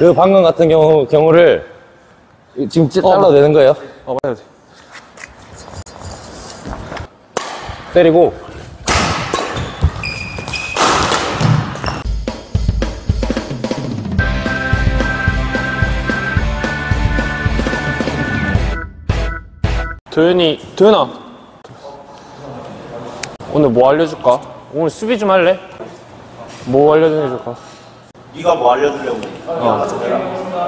그 방금 같은 경우, 경우를 지금 찌- 잘라내는 거예요. 어, 맞아야 돼. 때리고. 도현이, 도현아. 오늘 뭐 알려줄까? 오늘 수비 좀 할래? 뭐 알려줄까? 네가 뭐 알려주려고 어.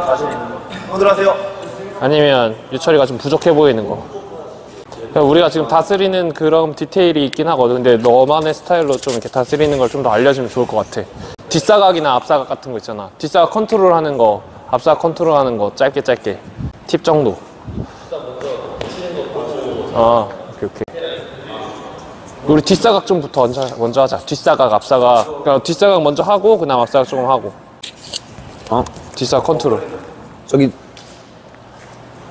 자신 오늘 하세요 아니면 유철이가 좀 부족해 보이는 거. 그냥 우리가 지금 다스리는 그런 디테일이 있긴 하거든. 근데 너만의 스타일로 좀 이렇게 다스리는 걸 좀 더 알려주면 좋을 것 같아. 뒷사각이나 앞사각 같은 거 있잖아. 뒷사각 컨트롤 하는 거, 앞사각 컨트롤 하는 거 짧게 짧게. 팁 정도. 아, 오케이, 오케이. 우리 뒷사각 좀부터 먼저, 먼저 하자. 뒷사각, 앞사각. 그러니까 뒷사각 먼저 하고, 그 다음 앞사각 조금 하고. 어? 뒷사각 컨트롤. 저기,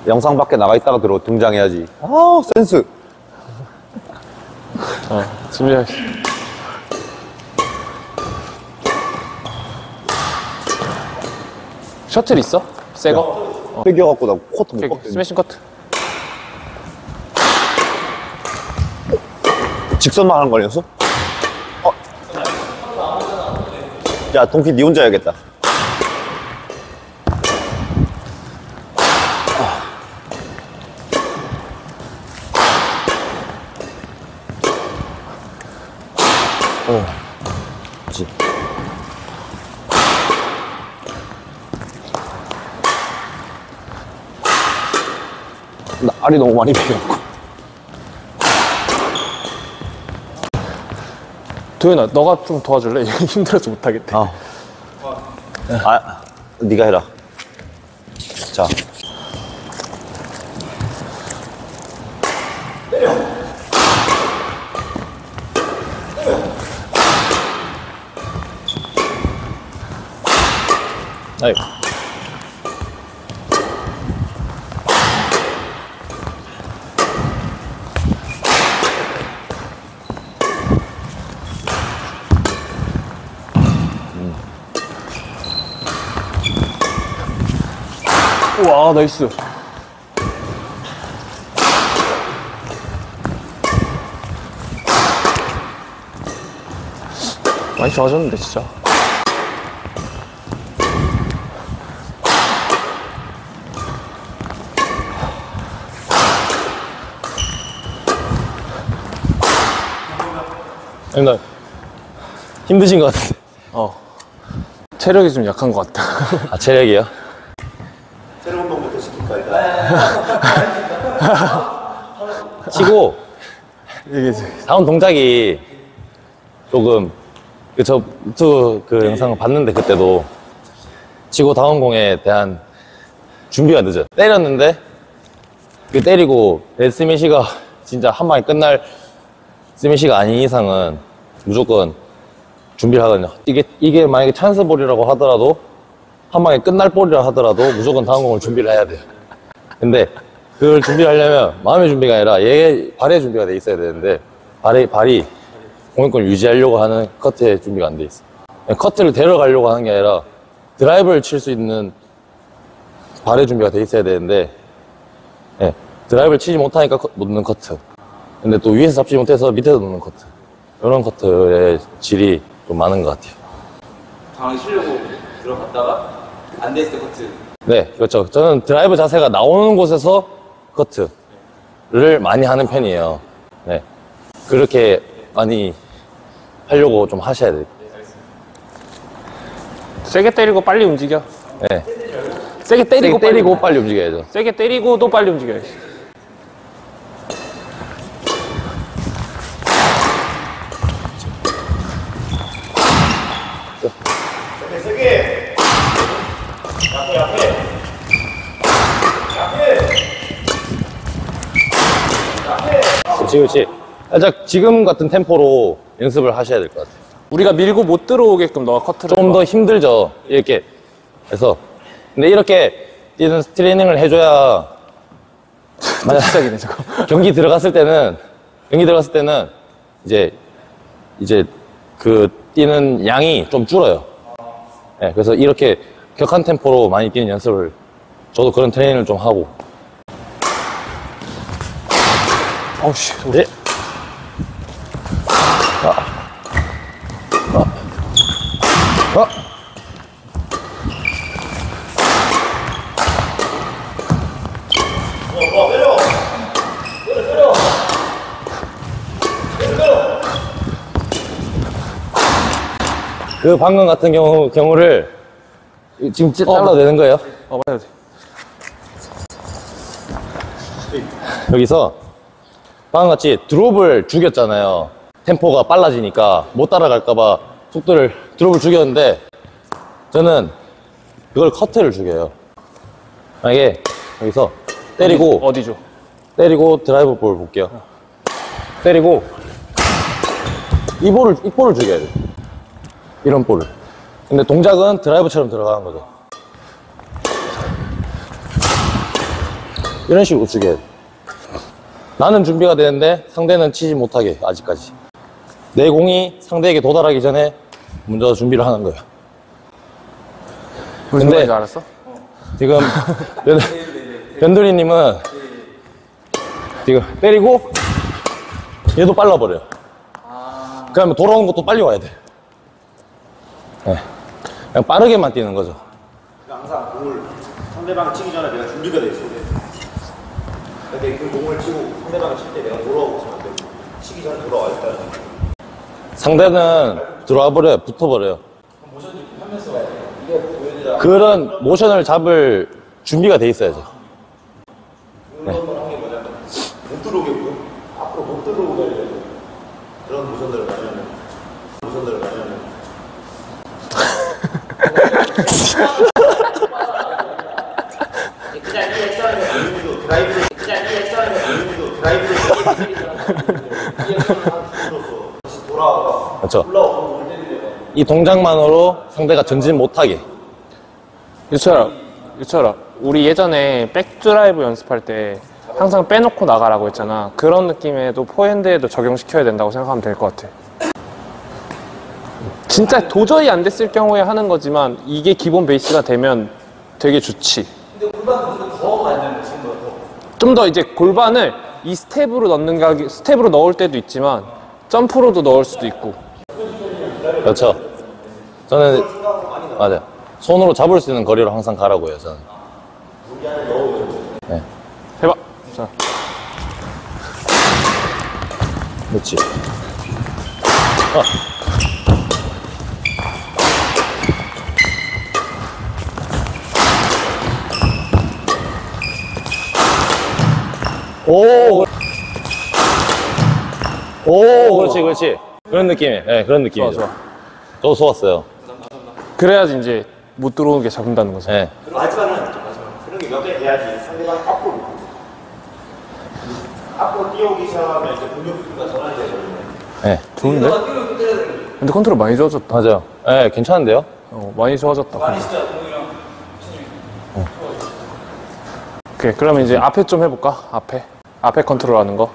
영상 밖에 나가 있다가 들어 등장해야지. 아, 센스. 어, 준비해. 셔틀 있어? 새 거? 뺏겨갖고 나 코트 못. 스매싱 커트. 직선만 하는 거 아니었어? 어. 야, 동키 니 혼자 해야겠다. 알이 너무 많이 배웠고. 도현아, 너가 좀 도와줄래? 힘들어서 못하겠대. 아. 아, 네가 해라. 자. 아이. 우 와, 나이스. 많이 좋아졌는데, 진짜. 나 힘드신 것 같은데. 어. 체력이 좀 약한 것 같다. 아, 체력이요? 새로운 운동부터 시킬까 일단 치고 이게 다음 동작이 조금 그저 유튜브 그 영상을 봤는데 그때도 치고 다음 공에 대한 준비가 늦어. 때렸는데 그 때리고 내 스매시가 진짜 한 방에 끝날 스매시가 아닌 이상은 무조건 준비를 하거든요. 이게 이게 만약에 찬스 볼이라고 하더라도 한 방에 끝날 볼이라 하더라도 무조건 다음 공을 준비를 해야 돼요. 근데 그걸 준비하려면 마음의 준비가 아니라 얘 발의 준비가 돼 있어야 되는데 발이 발이 공격권을 유지하려고 하는 커트의 준비가 안 돼 있어. 커트를 데려가려고 하는 게 아니라 드라이브를 칠 수 있는 발의 준비가 돼 있어야 되는데 예, 드라이브를 치지 못하니까 커- 놓는 커트. 근데 또 위에서 잡지 못해서 밑에서 놓는 커트. 이런 커트의 질이 좀 많은 것 같아요. 방을 쉬려고 들어갔다가 안 됐을 때 커트 네, 그렇죠. 저는 드라이브 자세가 나오는 곳에서 커트를 많이 하는 편이에요. 네. 그렇게 많이 하려고 좀 하셔야 돼요. 세게 때리고 빨리 움직여. 네. 세게 때리고, 때리고, 때리고 빨리 움직여야죠. 세게 때리고 또 빨리 움직여야지. 세게 약해 약해 그렇지, 그렇지. 살짝 지금 같은 템포로 연습을 하셔야 될 것 같아요. 우리가 밀고 못 들어오게끔 너가 커트를 좀. 더 힘들죠. 이렇게. 그래서. 근데 이렇게 뛰는 트레이닝을 해줘야 시작이네 저거. 경기 들어갔을 때는 경기 들어갔을 때는 이제 이제 그 뛰는 양이 좀 줄어요. 네, 그래서 이렇게 격한 템포로 많이 뛰는 연습을 저도 그런 트레이닝을 좀 하고 어우 씨. 네. 아. 아. 아. 그 방금 같은 경우 경우를 지금 찌- 잘라도 되는 거예요? 어 맞아야 돼. 여기서 방금같이 드롭을 죽였잖아요. 템포가 빨라지니까 못 따라갈까봐 속도를 드롭을 죽였는데 저는 그걸 커트를 죽여요. 만약에 여기서 때리고 어디죠? 때리고 드라이브 볼 볼게요. 때리고 이 볼을 이 볼을 죽여야 돼. 이런 볼을. 근데 동작은 드라이브처럼 들어가는 거죠. 이런 식으로 죽여야 돼. 나는 준비가 되는데 상대는 치지 못하게 아직까지. 내 공이 상대에게 도달하기 전에 먼저 준비를 하는 거예요. 무슨 근데- 말인지 알았어? 지금 변, 변두리님은 지금 때리고 얘도 빨라버려요. 그러면 돌아오는 것도 빨리 와야 돼. 네. 그냥 빠르게만 뛰는 거죠. 항상 공을 상대방 치기 전에 내가 준비가 돼 있어야 돼. 근데 그 공을 치고 상대방 칠때 내가 돌아오고 있으면 안 되고 치기 전에 돌아와 있다. 상대는 들어와 버려요. 붙어 버려요. 그런 모션을 잡을 준비가 돼 있어야죠. 못 들어오게 뭐, 앞으로 못 들어오게 그런 모션들을 가지면 모션들을 가지면 그냥 이 액션에서 본인도 드라이브를 그냥 이 액션에서 본인도 드라이브를 다시 돌아와서 그렇죠. 올라오고 이 동작만으로 상대가 전진 못하게. 유철아, 유철아, 우리 예전에 백드라이브 연습할 때 항상 빼놓고 나가라고 했잖아. 그런 느낌에도 포핸드에도 적용시켜야 된다고 생각하면 될 것 같아. 진짜 도저히 안 됐을 경우에 하는 거지만 이게 기본 베이스가 되면 되게 좋지. 좀더 이제 골반을 이 스텝으로 넣는 가 스텝으로 넣을 때도 있지만 점프로도 넣을 수도 있고. 그렇죠. 저는 맞아요. 손으로 잡을 수 있는 거리로 항상 가라고 해요. 저는. 해봐. 자. 그렇지. 어. 오. 오, 그렇지, 그렇지. 그런 느낌이에요. 네, 그런 느낌이죠. 좋아, 좋아. 저도 좋았어요. 그래야지 이제 못 들어오게 잡는다는 거죠. 네. 마지막은 그런 게몇개 돼야지 상대방 앞으로 앞으로 뛰어오기 시작하면 이제 공격수가 전환이 되거든요. 네. 좋은데? 근데 컨트롤 많이 좋아졌다. 맞아요. 네, 괜찮은데요? 어, 많이 좋아졌다. 어. 오케이, 그러면 이제 앞에 좀 해볼까? 앞에. 앞에 컨트롤 하는 거.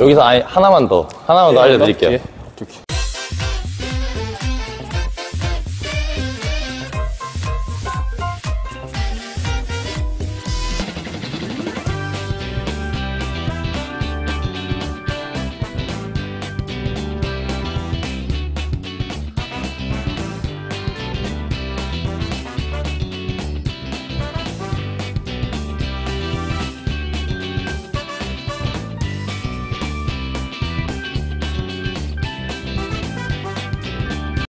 여기서 아예 하나만 더, 하나만 더 알려드릴게요. 뒤에.